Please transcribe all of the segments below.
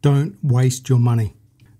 Don't waste your money.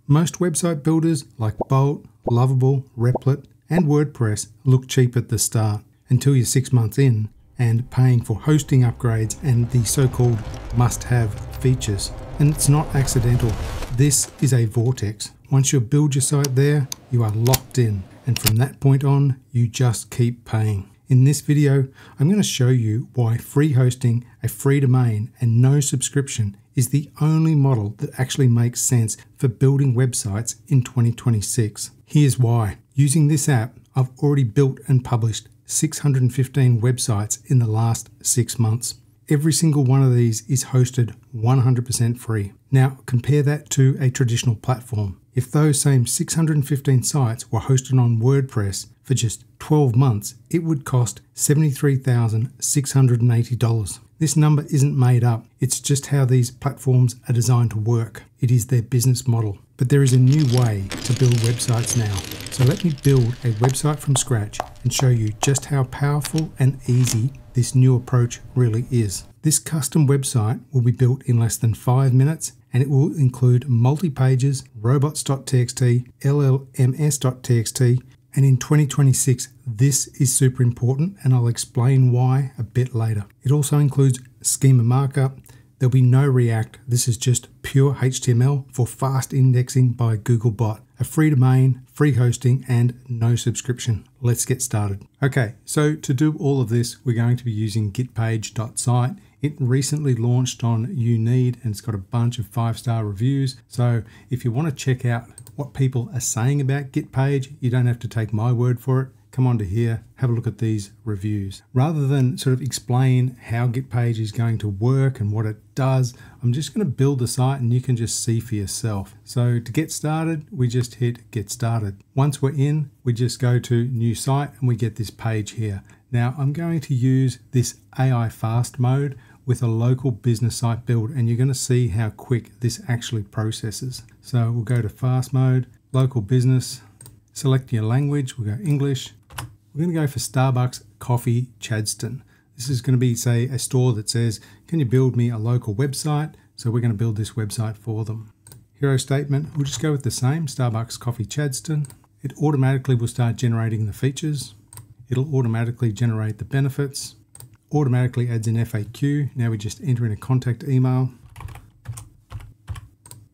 Most website builders like Bolt, Lovable, Replit, and WordPress look cheap at the start until you're six months in and paying for hosting upgrades and the so called must have features. And it's not accidental. This is a vortex. Once you build your site there, you are locked in. And from that point on, you just keep paying. In this video, I'm going to show you why free hosting, a free domain, and no subscription is the only model that actually makes sense for building websites in 2026. Here's why. Using this app, I've already built and published 615 websites in the last six months. Every single one of these is hosted 100% free. Now, compare that to a traditional platform. If those same 615 sites were hosted on WordPress for just 12 months, it would cost $73,680. This number isn't made up, it's just how these platforms are designed to work. It is their business model. But there is a new way to build websites now. So let me build a website from scratch and show you just how powerful and easy this new approach really is. This custom website will be built in less than five minutes and it will include multi pages, robots.txt, llms.txt, and in 2026, this is super important and I'll explain why a bit later. It also includes schema markup. There'll be no React. This is just pure HTML for fast indexing by Googlebot. A free domain, free hosting, and no subscription. Let's get started. Okay, so to do all of this, we're going to be using gitpage.site. It recently launched on Uneed and it's got a bunch of five star reviews. So if you want to check out what people are saying about Gitpage, you don't have to take my word for it. Come on to here, have a look at these reviews. Rather than sort of explain how Gitpage is going to work and what it does, I'm just going to build the site and you can just see for yourself. So to get started, we just hit get started. Once we're in, we just go to new site and we get this page here. Now I'm going to use this AI fast mode with a local business site build and you're going to see how quick this actually processes. So we'll go to fast mode, local business, select your language, we'll go English. We're going to go for Starbucks Coffee Chadstone. This is going to be, say, a store that says, Can you build me a local website? So we're going to build this website for them. Hero statement, we'll just go with the same Starbucks Coffee Chadstone. It automatically will start generating the features. It'll automatically generate the benefits automatically adds an FAQ. Now we just enter in a contact email.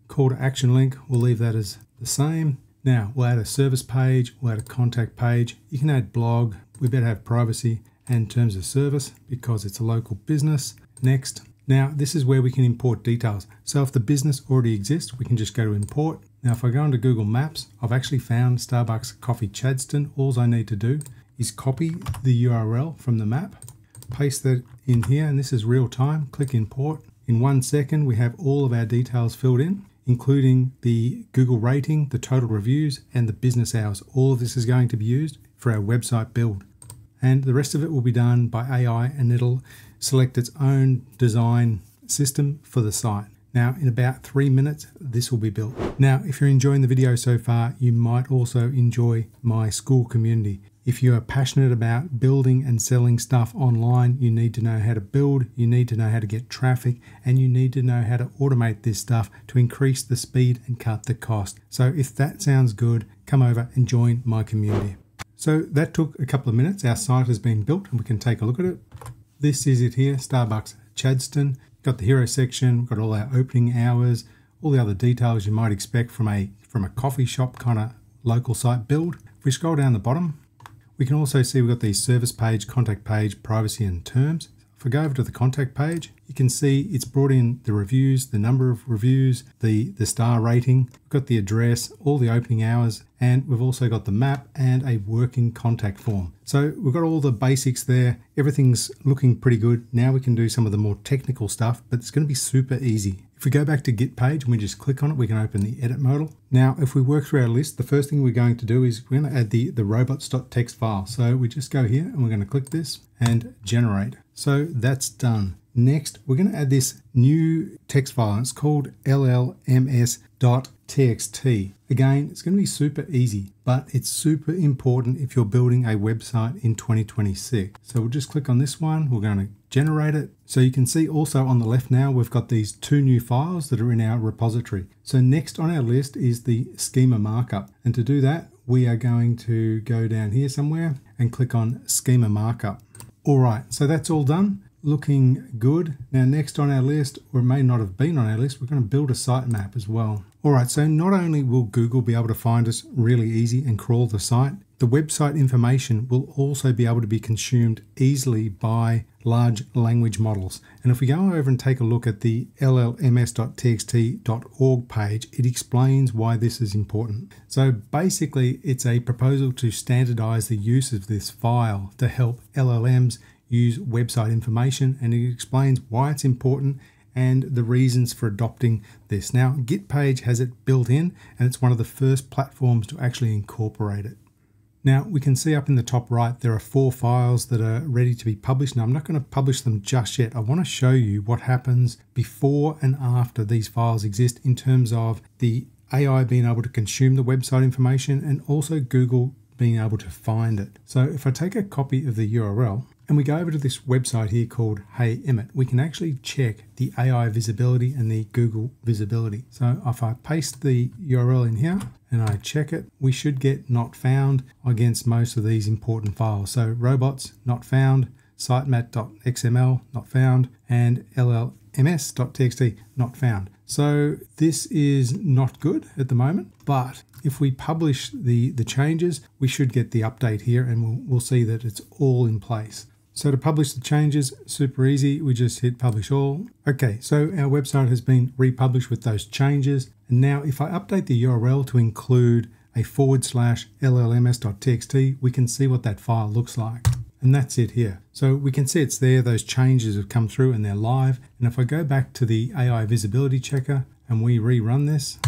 Call to action link, we'll leave that as the same. Now we'll add a service page, we'll add a contact page. You can add blog, we better have privacy and terms of service because it's a local business. Next. Now this is where we can import details. So if the business already exists, we can just go to import. Now if I go into Google Maps, I've actually found Starbucks Coffee Chadstone. All I need to do is copy the URL from the map paste that in here and this is real time. Click import. In one second, we have all of our details filled in, including the Google rating, the total reviews, and the business hours. All of this is going to be used for our website build. And the rest of it will be done by AI and it'll select its own design system for the site. Now, in about three minutes, this will be built. Now, if you're enjoying the video so far, you might also enjoy my Skool community. If you are passionate about building and selling stuff online, you need to know how to build, you need to know how to get traffic, and you need to know how to automate this stuff to increase the speed and cut the cost. So if that sounds good, come over and join my community. So that took a couple of minutes. Our site has been built and we can take a look at it. This is it here, Starbucks Chadstone. Got the hero section, got all our opening hours, all the other details you might expect from a from a coffee shop kind of local site build. If we scroll down the bottom, we can also see we've got the service page, contact page, privacy and terms. If I go over to the contact page, you can see it's brought in the reviews, the number of reviews, the, the star rating, we've got the address, all the opening hours, and we've also got the map and a working contact form. So we've got all the basics there. Everything's looking pretty good. Now we can do some of the more technical stuff, but it's going to be super easy. If we go back to Git page and we just click on it, we can open the edit modal. Now, if we work through our list, the first thing we're going to do is we're going to add the, the robots.txt file. So we just go here and we're going to click this and generate. So that's done. Next, we're going to add this new text file. It's called llms.txt. Again, it's going to be super easy, but it's super important if you're building a website in 2026. So we'll just click on this one. We're going to generate it. So you can see also on the left now, we've got these two new files that are in our repository. So next on our list is the schema markup. And to do that, we are going to go down here somewhere and click on schema markup. All right, so that's all done looking good. Now next on our list, or may not have been on our list, we're going to build a sitemap as well. All right, so not only will Google be able to find us really easy and crawl the site, the website information will also be able to be consumed easily by large language models. And if we go over and take a look at the llms.txt.org page, it explains why this is important. So basically, it's a proposal to standardize the use of this file to help LLMs use website information and it explains why it's important and the reasons for adopting this. Now, GitPage has it built in and it's one of the first platforms to actually incorporate it. Now we can see up in the top right there are four files that are ready to be published. Now I'm not going to publish them just yet. I want to show you what happens before and after these files exist in terms of the AI being able to consume the website information and also Google being able to find it. So if I take a copy of the URL and we go over to this website here called Hey Emmett, we can actually check the AI visibility and the Google visibility. So if I paste the URL in here and I check it, we should get not found against most of these important files. So robots, not found, sitemap.xml, not found, and llms.txt, not found. So this is not good at the moment, but if we publish the, the changes, we should get the update here and we'll, we'll see that it's all in place. So to publish the changes, super easy. We just hit publish all. Okay, so our website has been republished with those changes. And now if I update the URL to include a forward slash llms.txt, we can see what that file looks like. And that's it here. So we can see it's there, those changes have come through and they're live. And if I go back to the AI visibility checker and we rerun this,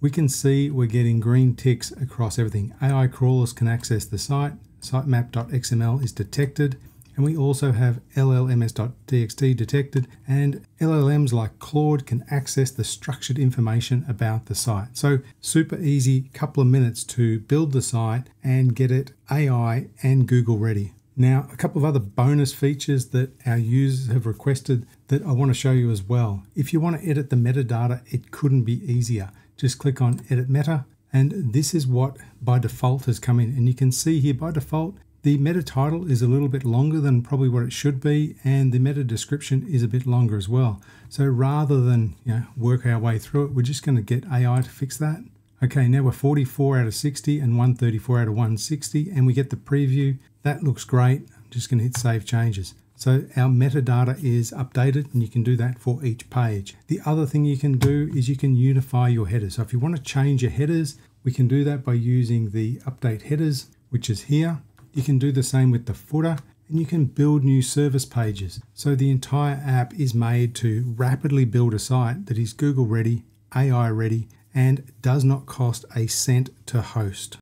we can see we're getting green ticks across everything. AI crawlers can access the site, sitemap.xml is detected, and we also have llms.txt detected and LLMs like Claude can access the structured information about the site. So super easy, couple of minutes to build the site and get it AI and Google ready. Now, a couple of other bonus features that our users have requested that I want to show you as well. If you want to edit the metadata, it couldn't be easier. Just click on edit meta and this is what by default has come in. And you can see here by default, the meta title is a little bit longer than probably what it should be, and the meta description is a bit longer as well. So rather than you know, work our way through it, we're just going to get AI to fix that. Okay, now we're 44 out of 60 and 134 out of 160, and we get the preview. That looks great. I'm just going to hit Save Changes. So our metadata is updated and you can do that for each page. The other thing you can do is you can unify your headers. So if you want to change your headers, we can do that by using the update headers, which is here. You can do the same with the footer and you can build new service pages. So the entire app is made to rapidly build a site that is Google ready, AI ready, and does not cost a cent to host.